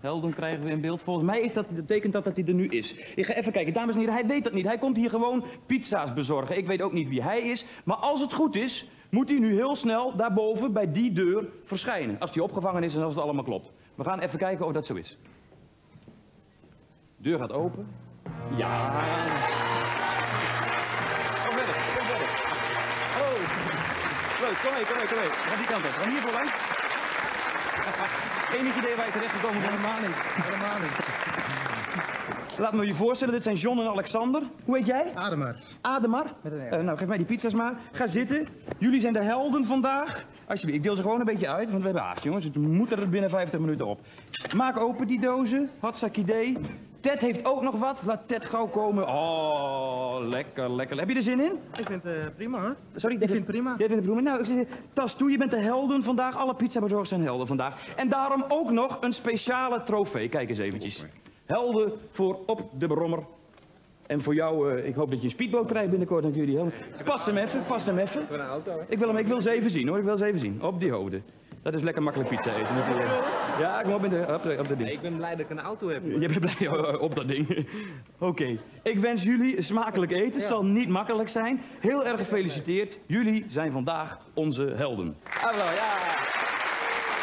Helden krijgen we in beeld. Volgens mij is dat, dat betekent dat dat hij er nu is. Ik ga even kijken. Dames en heren, hij weet dat niet. Hij komt hier gewoon pizza's bezorgen. Ik weet ook niet wie hij is. Maar als het goed is, moet hij nu heel snel daarboven bij die deur verschijnen. Als hij opgevangen is en als het allemaal klopt. We gaan even kijken of dat zo is. Deur gaat open. Ja. Kom verder, kom verder. Kom mee, kom mee, kom. Ga die kant op. Ga hier voor langs. Enig idee waar je terecht gekomen bent? Helemaal niet. Helemaal niet. Laat me je voorstellen, dit zijn John en Alexander. Hoe heet jij? Ademar. Ademar? Eh, nou, geef mij die pizza's maar. Ga zitten. Jullie zijn de helden vandaag. Alsjeblieft, ik deel ze gewoon een beetje uit, want we hebben haast, jongens. Het moet er binnen 50 minuten op. Maak open die dozen. Hatsak idee. Ted heeft ook nog wat. Laat Ted gauw komen. Oh, lekker, lekker. Heb je er zin in? Ik vind het prima hoor. Sorry, ik vind het prima. Jij vindt het prima. Nou, ik zeg, tas toe, je bent de helden vandaag. Alle pizzabezorgers zijn helden vandaag. En daarom ook nog een speciale trofee. Kijk eens eventjes. Helden voor op de brommer. En voor jou, eh, ik hoop dat je een speedboot krijgt binnenkort. Je die helden. Pas hem even, pas hem even. Voor een auto? Ik wil hem, ik wil ze even zien hoor, ik wil ze even zien. Op die hoofden. Dat is lekker makkelijk pizza eten. Ja, kom op, in de, op, de, op dat ding. Ik ben blij dat ik een auto heb. Je bent blij op dat ding. [laughs] Oké, ik wens jullie smakelijk eten. Het zal niet makkelijk zijn. Heel erg gefeliciteerd. Jullie zijn vandaag onze helden. Hallo, ja.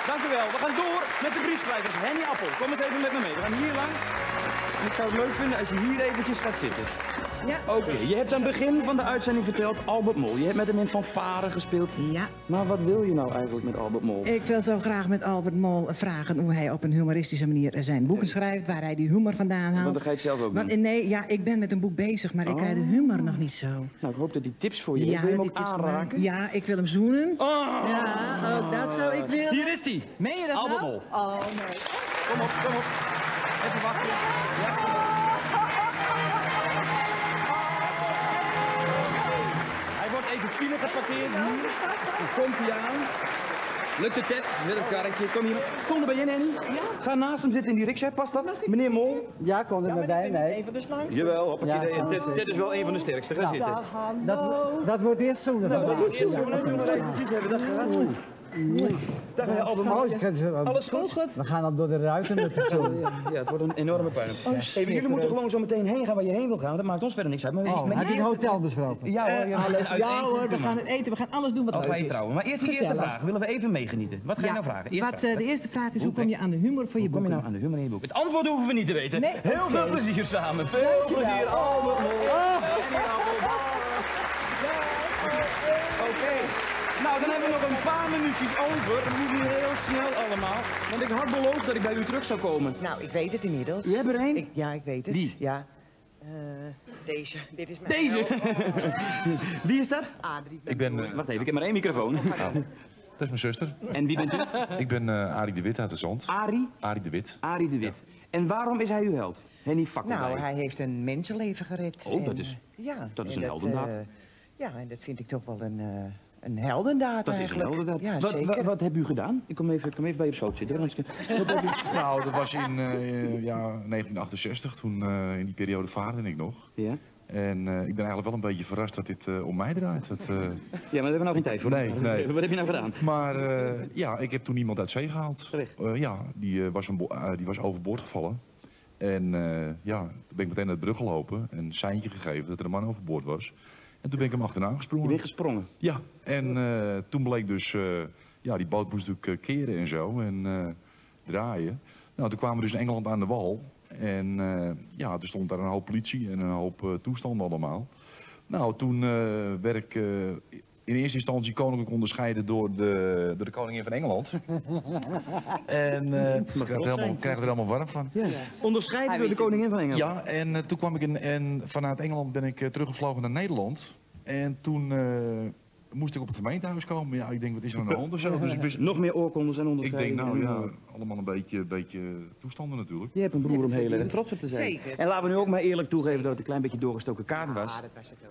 Dank u wel. We gaan door met de briefschrijvers. Henny Appel, kom eens even met me mee. We gaan hier langs. En ik zou het leuk vinden als je hier eventjes gaat zitten. Ja. Oké, je hebt aan het begin van de uitzending verteld Albert Mol. Je hebt met hem in fanfare gespeeld. Ja. Maar wat wil je nou eigenlijk met Albert Mol? Ik wil zo graag met Albert Mol vragen hoe hij op een humoristische manier zijn boeken schrijft, waar hij die humor vandaan haalt. Want dat ga je het zelf ook Want, doen. nee, ja, ik ben met een boek bezig, maar ik krijg de humor nog niet zo. Nou, ik hoop dat die tips voor je Ja. Wil je hem ook aanraken? Ja, ik wil hem zoenen. Oh. Ja, ook dat zou ik willen. Hier is hij. Meen je dat Albert nou? Mol. Oh, nee. Kom op, kom op. Even wachten. Ja. File geparkeerd komt hij aan. Lukt het, Ted? Met het karretje. Kom hier. Kom er bij je, Nanny. Ga naast hem zitten in die rickshaw. Past dat? Meneer Mol? Ja, kom er maar bij, nee. Even de slang. Jawel, hoppakee. Ja, Ted, Ted is wel een van de sterkste. Ga Ja. zitten. Dat, dat wordt eerst zoenen. Dat wordt eerst zoenen. Doe maar eventjes. Hebben we dat gehad? Oh, zo- Alles goed? We gaan dan door de ruiten met de zon. Ja, het wordt een enorme puin. Even, jullie moeten gewoon zo meteen heen gaan waar je heen wil gaan. Dat maakt ons verder niks uit. Maar Oh, maar heb je eerst- een hotel besproken? Ja hoor, ja, Eh, alles. Ja hoor, we gaan het eten, we gaan alles doen wat Of leuk is. trouwen. Maar eerst die eerste vraag. Willen we even meegenieten. Wat ga je nou vragen? Eerste Wat, eh, de eerste vraag is, hoe kom je aan de humor voor je Hoe kom je nou aan de humor in je boek? Het antwoord hoeven we niet te weten. Nee, Heel veel plezier samen. Veel Dankjewel. plezier. Oh. Appel. Oké. Nou, dan hebben we nog een paar minuutjes over. Dat moet nu heel snel allemaal. Want ik had beloofd dat ik bij u terug zou komen. Nou, ik weet het inmiddels. U hebt er één? Ik, ja, ik weet het. Wie? Ja. Eh, deze. Dit is mijn Deze? [laughs] Wie is dat? Adrie. Ik ben... eh, Wacht even, ik heb maar één microfoon. dat is mijn zuster. En wie bent u? Ik ben eh Arie de Wit uit de Zand. Arie? Arie de Wit. Arie de Wit. En waarom is hij uw held? Henny. Nou, hij heeft een mensenleven gered. Oh, dat is- ja, dat is en een heldendaad. ja, en dat vind ik toch wel een, eh, een heldendaad Dat is een eigenlijk. heldendaad. Ja, wat, zeker. wat, wat heb u gedaan? Ik kom even, ik kom even bij je op schoot zitten. Wat heb u... [laughs] Nou, dat was in eh, ja, 1968. Toen eh, in die periode vaarde ik nog. Ja. En eh, ik ben eigenlijk wel een beetje verrast dat dit eh, om mij draait. Dat, eh, Ja, maar daar hebben we nou geen tijd voor. Nee, [laughs] nee. Wat heb je nou gedaan? Maar eh, ja, ik heb toen iemand uit zee gehaald. Eh, ja, die, eh, was een bo- eh, die was overboord gevallen. En eh, ja, toen ben ik meteen naar de brug gelopen en een seintje gegeven dat er een man overboord was. En toen ben ik hem achterna gesprongen. Je bent gesprongen? Ja, en eh, toen bleek dus, eh, ja, die boot moest natuurlijk eh, keren en zo en draaien. Nou, toen kwamen we dus in Engeland aan de wal. En ja, er stond daar een hoop politie en een hoop toestanden allemaal. Nou, toen werd ik in eerste instantie koninklijk onderscheiden door de, door de koningin van Engeland. [laughs] En eh ik krijg er, helemaal, krijg er helemaal warm van. Onderscheiden door de koningin van Engeland? Ja, en eh, toen kwam ik in, en vanuit Engeland ben ik eh, teruggevlogen naar Nederland. En toen eh, moest ik op het gemeentehuis komen. Ja, ik denk, wat is er aan de hand of zo? Dus ik wist... [laughs] Nog meer oorkondes en Ik onderscheidingen. denk, nou ja, allemaal een beetje, beetje toestanden natuurlijk. Je hebt een broer om heel erg trots op te zijn. Zeker. En laten we nu ook maar eerlijk toegeven dat het een klein beetje doorgestoken kaart was.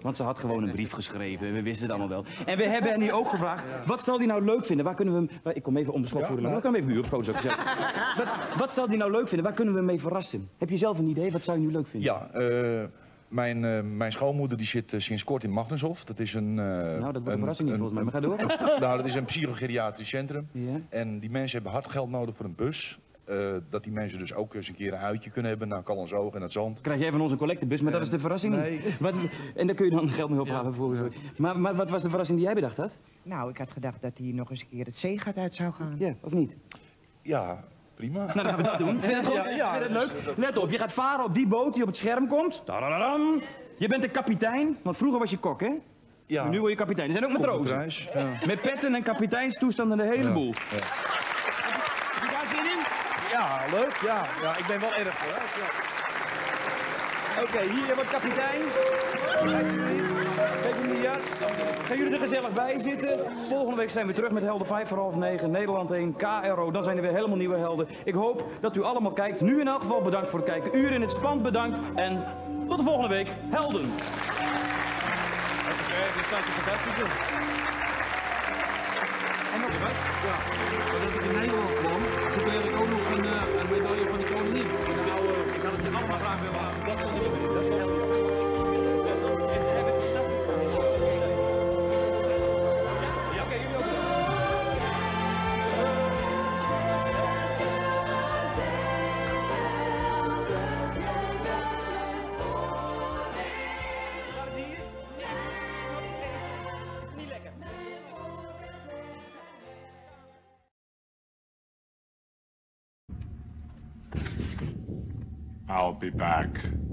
Want ze had gewoon een brief geschreven, we wisten het allemaal wel. En we hebben hen hier ook gevraagd, wat zal die nou leuk vinden? Waar kunnen we hem... waar- Ik kom even om de slotvoering, maar ik kan hem even u op schoot zo gezegd. [laughs] Wat, wat zal die nou leuk vinden? Waar kunnen we hem mee verrassen? Heb je zelf een idee? Wat zou je nu leuk vinden? Ja, eh, mijn, eh, mijn schoonmoeder die zit eh, sinds kort in Magnushof. Dat is een... nou, dat wordt een verrassing niet volgens mij, maar ga door. [laughs] nou, dat is een psychogeriatrisch centrum. En die mensen hebben hard geld nodig voor een bus. Eh, dat die mensen dus ook eens een keer een uitje kunnen hebben naar Callenzoog en het Zand. Krijg jij van ons een collectebus, maar dat is de verrassing Nee. niet. Wat, en daar kun je dan geld mee ophalen voor. Maar, maar wat was de verrassing die jij bedacht had? Nou, ik had gedacht dat hij nog eens een keer het zeegat uit zou gaan. Ja, of niet? Ja, prima. Nou, dan gaan we dat doen. [laughs] Vind je dat? Ja, ja, Vind je dat leuk? Let op, je gaat varen op die boot die op het scherm komt. Tadadadam. Je bent de kapitein, want vroeger was je kok, hè? Ja. Maar nu word je kapitein. Er zijn ook matrozen. Ja. Met petten en kapiteinstoestanden, een heleboel. Ja. Heb je daar zin in? Ja, leuk. Ja, ja ik ben wel erg. Ja. Oké, hier wordt kapitein. Geef hem die jas. Gaan jullie er gezellig bij zitten. Volgende week zijn we terug met Helden 5 voor half 9. Nederland 1, KRO. Dan zijn er weer helemaal nieuwe helden. Ik hoop dat u allemaal kijkt. Nu in elk geval bedankt voor het kijken. Uur in het spand bedankt. En tot de volgende week. Helden. En nog wat? Ja, dat ik in Nederland I'll be back.